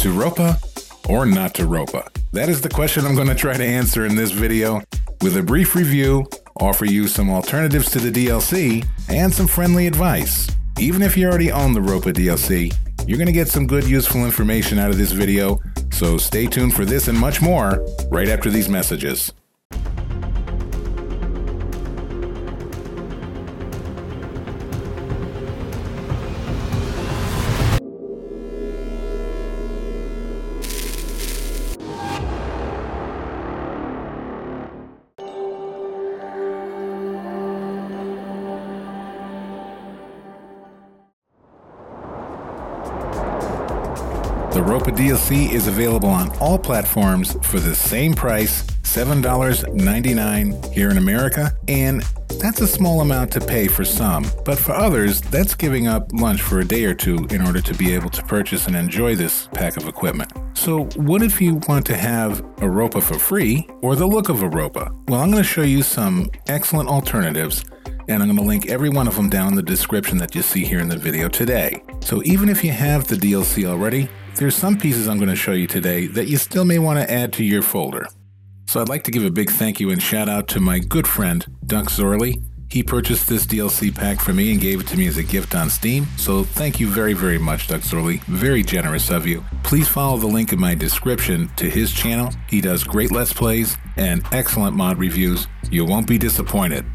To Ropa or not to Ropa? That is the question I'm going to try to answer in this video with a brief review, offer you some alternatives to the DLC, and some friendly advice. Even if you already own the Ropa DLC, you're going to get some good useful information out of this video, so stay tuned for this and much more right after these messages. The Ropa DLC is available on all platforms for the same price, $7.99 here in America, and that's a small amount to pay for some, but for others, that's giving up lunch for a day or two in order to be able to purchase and enjoy this pack of equipment. So, what if you want to have a Ropa for free or the look of a Ropa? Well, I'm going to show you some excellent alternatives and I'm going to link every one of them down in the description that you see here in the video today. So even if you have the DLC already, there's some pieces I'm going to show you today that you still may want to add to your folder. So I'd like to give a big thank you and shout out to my good friend, Duck Zorly. He purchased this DLC pack for me and gave it to me as a gift on Steam, so thank you very, very much, Duck Zorly. Very generous of you. Please follow the link in my description to his channel. He does great Let's Plays and excellent mod reviews. You won't be disappointed.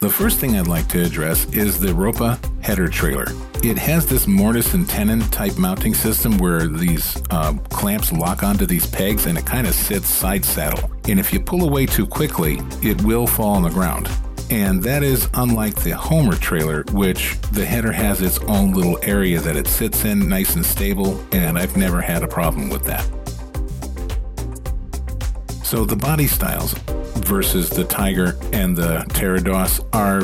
The first thing I'd like to address is the Ropa header trailer. It has this mortise and tenon type mounting system where these uh, clamps lock onto these pegs and it kind of sits side saddle. And if you pull away too quickly, it will fall on the ground. And that is unlike the Holmer trailer, which the header has its own little area that it sits in, nice and stable, and I've never had a problem with that. So the body styles versus the Tiger and the Terra Dos are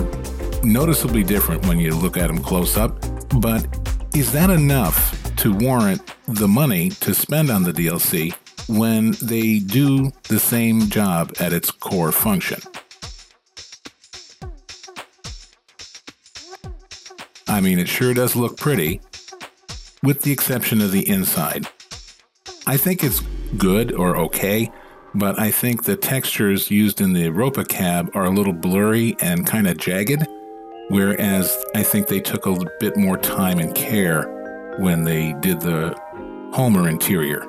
noticeably different when you look at them close up, but is that enough to warrant the money to spend on the DLC when they do the same job at its core function? I mean, it sure does look pretty, with the exception of the inside. I think it's good or okay but I think the textures used in the Ropa cab are a little blurry and kind of jagged, whereas I think they took a bit more time and care when they did the Holmer interior.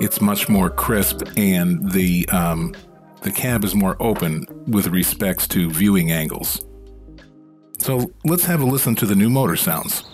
It's much more crisp, and the um, the cab is more open with respects to viewing angles. So let's have a listen to the new motor sounds.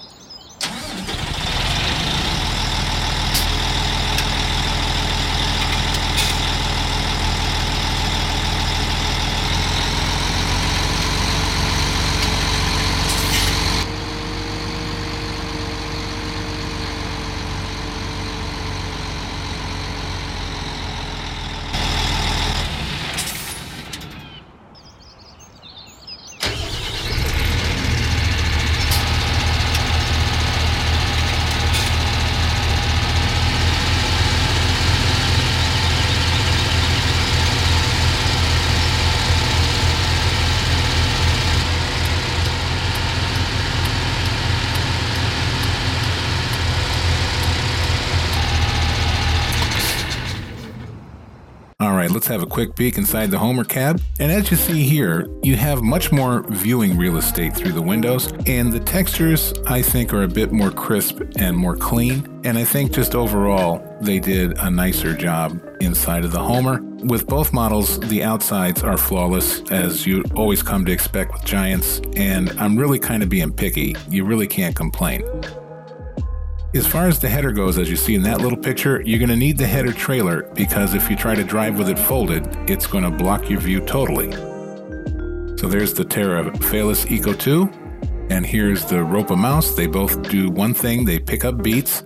All right, let's have a quick peek inside the Holmer cab. And as you see here, you have much more viewing real estate through the windows, and the textures I think are a bit more crisp and more clean. And I think just overall, they did a nicer job inside of the Holmer. With both models, the outsides are flawless, as you always come to expect with Giants, and I'm really kind of being picky. You really can't complain. As far as the header goes, as you see in that little picture, you're going to need the header trailer because if you try to drive with it folded, it's going to block your view totally. So there's the Terra Felis Eco 2, and here's the Ropa mouse. They both do one thing, they pick up beets.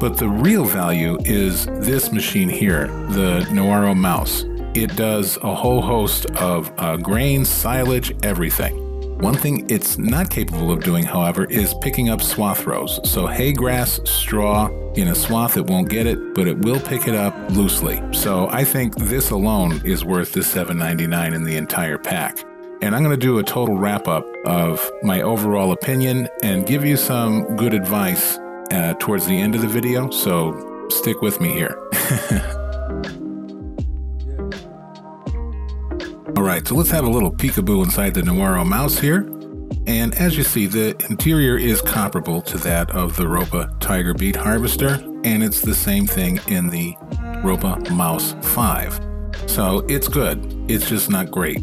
But the real value is this machine here, the NawaRo mouse. It does a whole host of uh, silage, everything. One thing it's not capable of doing, however, is picking up swath rows. So hay grass, straw, in a swath it won't get it, but it will pick it up loosely. So I think this alone is worth the $7.99 in the entire pack. And I'm going to do a total wrap up of my overall opinion and give you some good advice uh, towards the end of the video, so stick with me here. All right, so let's have a little peekaboo inside the NawaRo mouse here. And as you see, the interior is comparable to that of the Ropa Tiger Beet Harvester, and it's the same thing in the Ropa Mouse 5. So it's good, it's just not great.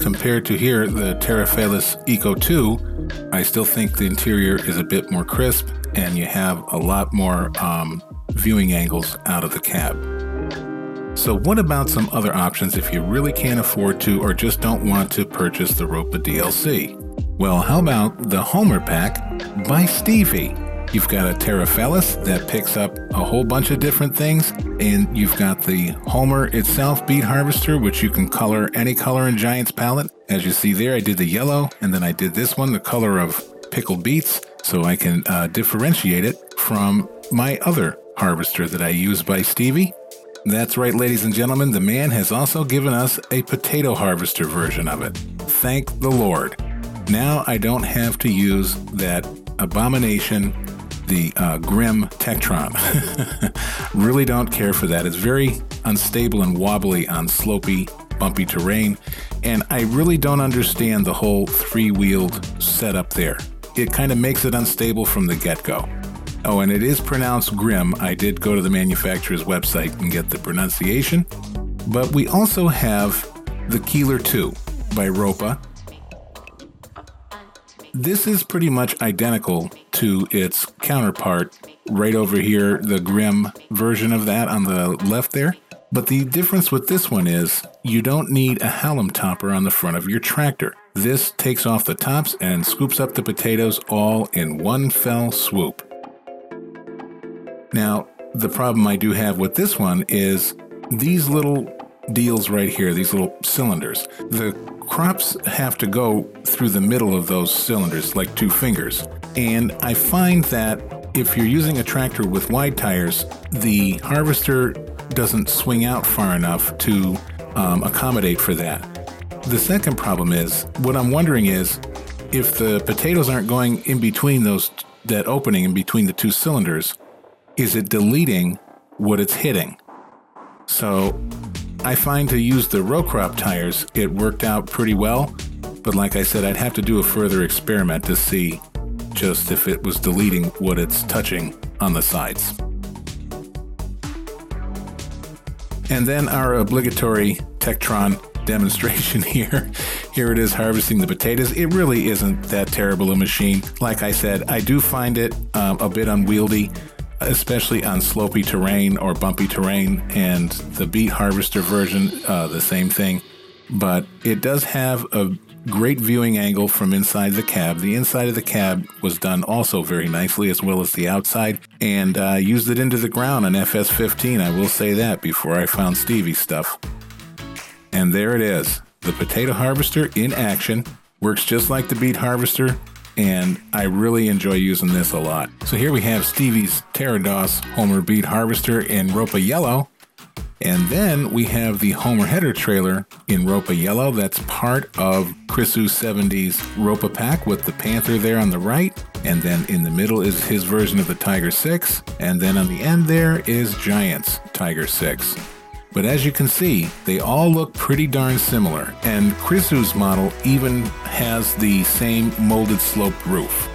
Compared to here, the Terrafelis Eco 2, I still think the interior is a bit more crisp, and you have a lot more um, viewing angles out of the cab. So, what about some other options if you really can't afford to or just don't want to purchase the Ropa DLC? Well, how about the Holmer Pack by Stevie? You've got a Terrafelis that picks up a whole bunch of different things, and you've got the Holmer itself beet harvester, which you can color any color in Giant's palette. As you see there, I did the yellow, and then I did this one, the color of pickled beets, so I can uh, differentiate it from my other harvester that I use by Stevie. That's right, ladies and gentlemen, the man has also given us a potato harvester version of it. Thank the Lord. Now I don't have to use that abomination, the uh, Grimm Tectron. really don't care for that. It's very unstable and wobbly on slopey, bumpy terrain, and I really don't understand the whole three wheeled setup there. It kind of makes it unstable from the get go. Oh, and it is pronounced Grim. I did go to the manufacturer's website and get the pronunciation. But we also have the Keiler 2 by Ropa, this is pretty much identical to its counterpart right over here, the Grim version of that on the left there. But the difference with this one is you don't need a haulm topper on the front of your tractor. This takes off the tops and scoops up the potatoes all in one fell swoop. Now, the problem I do have with this one is these little deals right here, these little cylinders. The crops have to go through the middle of those cylinders like two fingers. And I find that if you're using a tractor with wide tires, the harvester doesn't swing out far enough to um, accommodate for that. The second problem is what I'm wondering is if the potatoes aren't going in between those that opening in between the two cylinders, is it deleting what it's hitting? So I find to use the row crop tires, it worked out pretty well. But like I said, I'd have to do a further experiment to see just if it was deleting what it's touching on the sides. And then our obligatory Tectron demonstration here. Here it is harvesting the potatoes. It really isn't that terrible a machine. Like I said, I do find it um, a bit unwieldy especially on slopy terrain or bumpy terrain. And the Beet Harvester version, uh, the same thing. But it does have a great viewing angle from inside the cab. The inside of the cab was done also very nicely, as well as the outside, and uh, used it into the ground on FS15. I will say that before I found Stevie's stuff. And there it is the potato harvester in action. Works just like the beet harvester, and I really enjoy using this a lot. So here we have Stevie's Terrados Holmer Beet Harvester in Ropa Yellow. And then we have the Holmer Header trailer in Ropa Yellow. That's part of Chrisu 70's Ropa pack with the Panter there on the right. And then in the middle is his version of the Tiger 6. And then on the end there is Giant's Tiger 6. But as you can see, they all look pretty darn similar, and Chrisu's model even has the same molded sloped roof.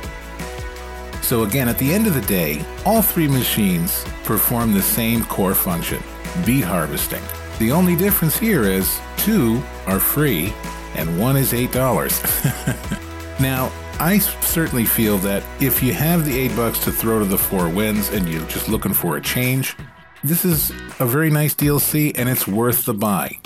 So again, at the end of the day, all three machines perform the same core function, beet harvesting. The only difference here is two are free and one is $8. now, I certainly feel that if you have the 8 bucks to throw to the four winds and you're just looking for a change, this is a very nice DLC and it's worth the buy.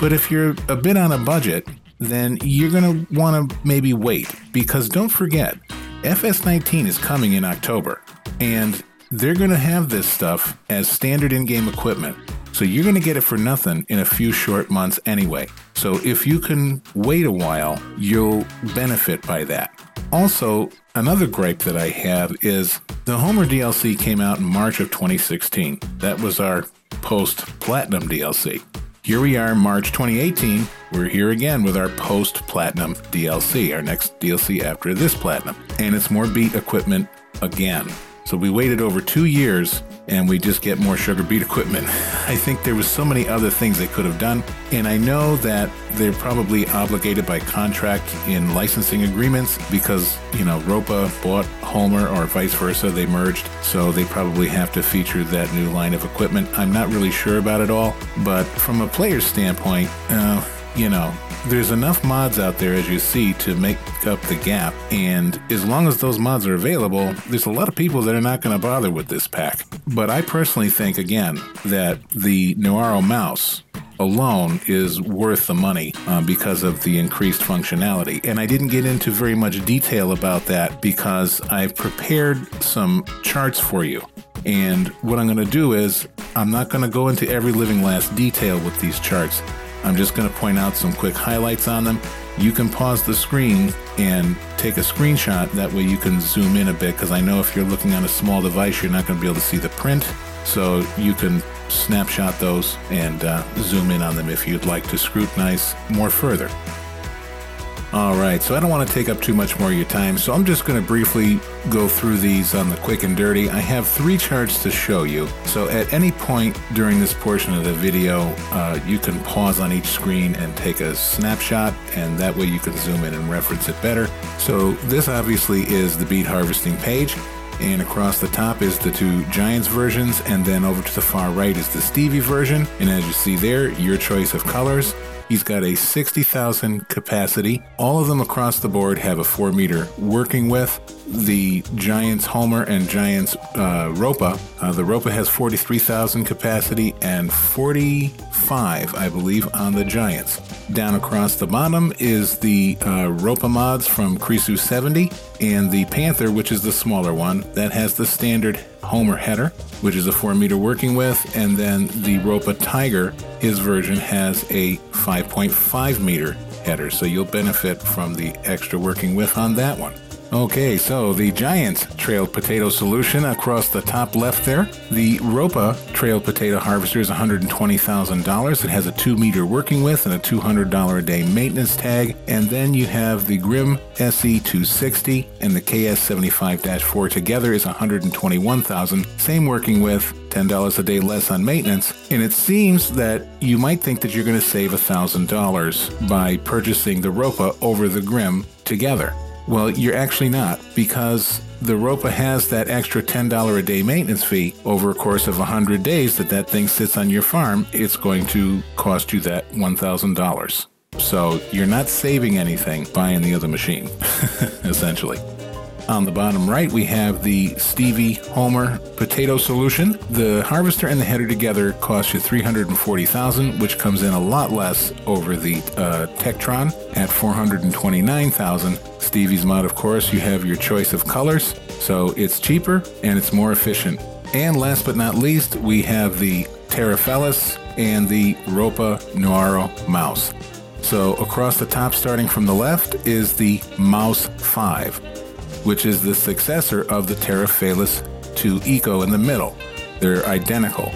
But if you're a bit on a budget, then you're going to want to maybe wait because don't forget, FS19 is coming in October and they're going to have this stuff as standard in game equipment. So you're going to get it for nothing in a few short months anyway. So if you can wait a while, you'll benefit by that. Also, another gripe that I have is the Holmer DLC came out in March of 2016. That was our post Platinum DLC. Here we are, March 2018. We're here again with our post Platinum DLC, our next DLC after this Platinum. And it's more beet equipment again. So we waited over two years and we just get more sugar beet equipment. I think there was so many other things they could have done, and I know that they're probably obligated by contract in licensing agreements because, you know, Ropa bought Holmer or vice versa, they merged, so they probably have to feature that new line of equipment. I'm not really sure about it all, but from a player's standpoint, uh, you know, there's enough mods out there, as you see, to make up the gap. And as long as those mods are available, there's a lot of people that are not going to bother with this pack. But I personally think, again, that the NawaRo mouse alone is worth the money uh, because of the increased functionality. And I didn't get into very much detail about that because I've prepared some charts for you. And what I'm going to do is, I'm not going to go into every living last detail with these charts. I'm just going to point out some quick highlights on them. You can pause the screen and take a screenshot. That way you can zoom in a bit because I know if you're looking on a small device, you're not going to be able to see the print. So you can snapshot those and uh, zoom in on them if you'd like to scrutinize more further. All right, so I don't want to take up too much more of your time, so I'm just going to briefly go through these on the quick and dirty. I have three charts to show you, so at any point during this portion of the video, uh, you can pause on each screen and take a snapshot, and that way you can zoom in and reference it better. So this obviously is the beet harvesting page. And across the top is the two Giants versions, and then over to the far right is the Stevie version. And as you see there, your choice of colors. He's got a 60,000 capacity. All of them across the board have a 4 meter working width. The Giants Holmer and Giants uh, Ropa, uh, the Ropa has 43,000 capacity and 45, I believe, on the Giants. Down across the bottom is the uh, Ropa mods from Chrisu 70 and the Panter, which is the smaller one, that has the standard Holmer header, which is a 4 meter working width, and then the Ropa Tiger, his version has a 5.5 meter header, so you'll benefit from the extra working width on that one. Okay, so the Giants trailed potato solution across the top left there. The Ropa trailed potato harvester is $120,000. It has a 2 meter working width and a $200 a day maintenance tag. And then you have the Grimm SE260 and the KS75-4 together is $121,000. Same working width, $10 a day less on maintenance. And it seems that you might think that you're going to save $1,000 by purchasing the Ropa over the Grimm together. Well, you're actually not because the ROPA has that extra $10 a day maintenance fee over a course of 100 days that that thing sits on your farm. It's going to cost you that $1,000. So you're not saving anything buying the other machine, essentially. On the bottom right, we have the Stevie Holmer potato solution. The harvester and the header together cost you 340,000, which comes in a lot less over the uh, Tectron at 429,000. Stevie's mod, of course, you have your choice of colors, so it's cheaper and it's more efficient. And last but not least, we have the Terrafelis and the Ropa NawaRo mouse. So across the top, starting from the left, is the Mouse 5 which is the successor of the Terrafelis 2 Eco in the middle. They're identical,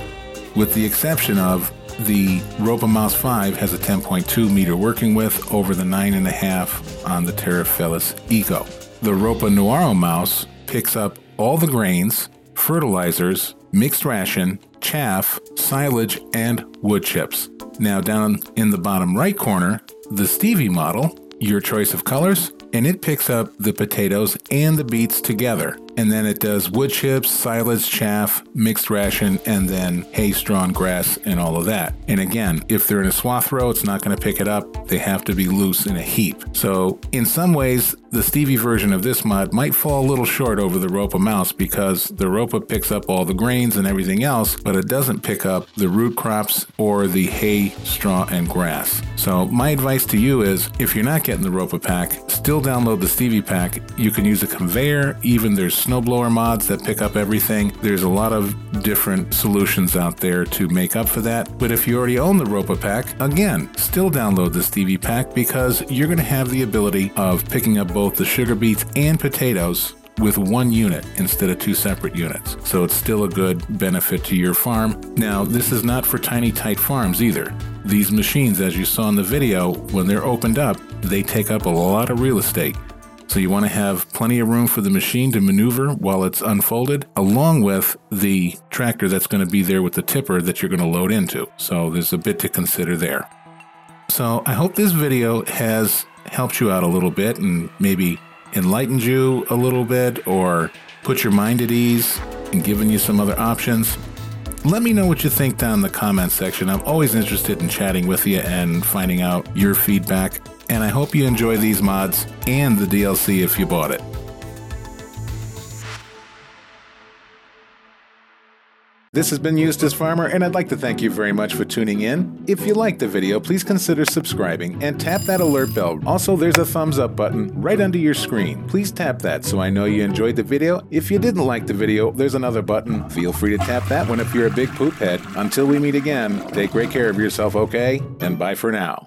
with the exception of the Ropa Mouse 5 has a 10.2 meter working width over the 9.5 on the Terrafelis Eco. The Ropa NawaRo mouse picks up all the grains, fertilizers, mixed ration, chaff, silage, and wood chips. Now, down in the bottom right corner, the Stevie model, your choice of colors, and it picks up the potatoes and the beets together. And then it does wood chips, silage, chaff, mixed ration, and then hay, straw, and grass, and all of that. And again, if they're in a swath row, it's not going to pick it up. They have to be loose in a heap. So, in some ways, the Stevie version of this mod might fall a little short over the Ropa mouse because the Ropa picks up all the grains and everything else, but it doesn't pick up the root crops or the hay, straw, and grass. So, my advice to you is if you're not getting the Ropa pack, still download the Stevie pack. You can use a conveyor, even there's snowblower mods that pick up everything. There's a lot of different solutions out there to make up for that. But if you already own the Ropa pack, again, still download the Stevie pack because you're going to have the ability of picking up both the sugar beets and potatoes with one unit instead of two separate units. So it's still a good benefit to your farm. Now, this is not for tiny, tight farms either. These machines, as you saw in the video, when they're opened up, they take up a lot of real estate So you want to have plenty of room for the machine to maneuver while it's unfolded, along with the tractor that's going to be there with the tipper that you're going to load into. So there's a bit to consider there. So I hope this video has helped you out a little bit and maybe enlightened you a little bit or put your mind at ease and given you some other options. Let me know what you think down in the comments section. I'm always interested in chatting with you and finding out your feedback. And I hope you enjoy these mods and the DLC if you bought it. This has been Eustace Pharmer, and I'd like to thank you very much for tuning in. If you liked the video, please consider subscribing and tap that alert bell. Also, there's a thumbs up button right under your screen. Please tap that so I know you enjoyed the video. If you didn't like the video, there's another button. Feel free to tap that one if you're a big poop head. Until we meet again, take great care of yourself, okay? And bye for now.